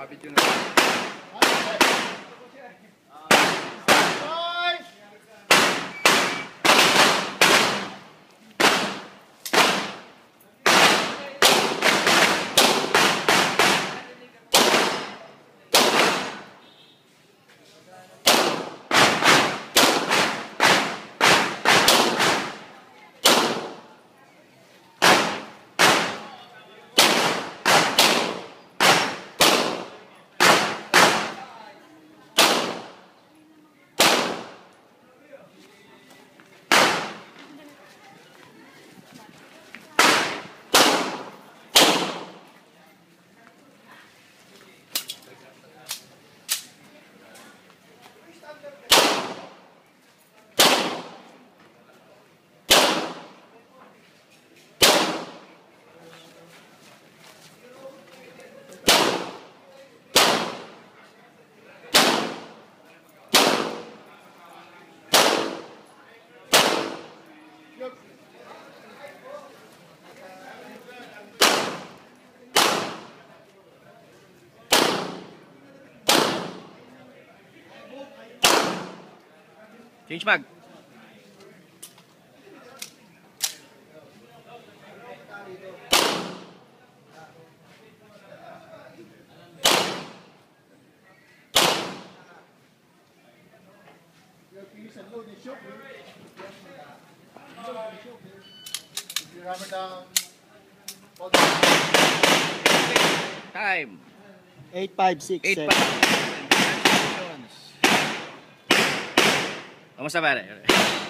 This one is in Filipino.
I'll be doing Dünel. Change mag. Time. 8, 5, 6, 8 7. 面白いやれ。